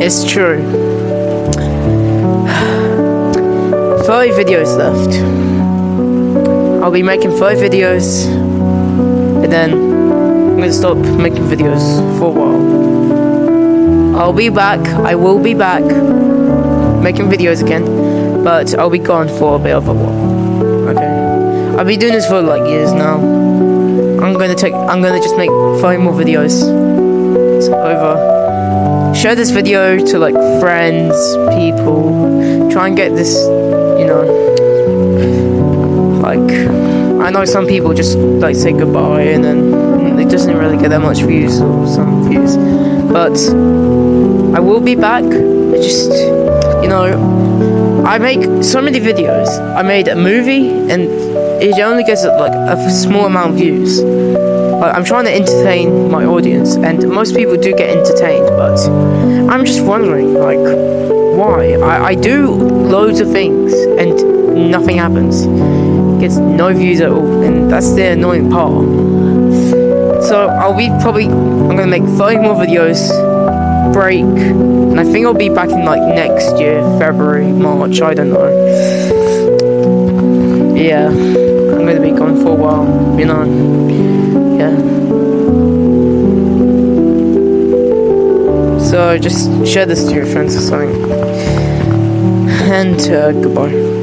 It's true. Five videos left. I'll be making five videos, and then I'm gonna stop making videos for a while. I'll be back, I will be back, making videos again, but I'll be gone for a bit of a while. Okay? I've been doing this for like years now. I'm gonna take, I'm gonna just make five more videos. It's over. Share this video to like friends, people. Try and get this, you know, like I know some people just like say goodbye and then it doesn't really get that much views or some views. But I will be back. I just you know I make so many videos. I made a movie and it only gets like a small amount of views. I'm trying to entertain my audience and most people do get entertained but I'm just wondering like why? I, I do loads of things and nothing happens gets no views at all, and that's the annoying part. So I'll be probably I'm gonna make 30 more videos, break, and I think I'll be back in like next year, February, March, I don't know. Yeah, I'm gonna be gone for a while, you know. So just share this to your friends or something. And uh, goodbye.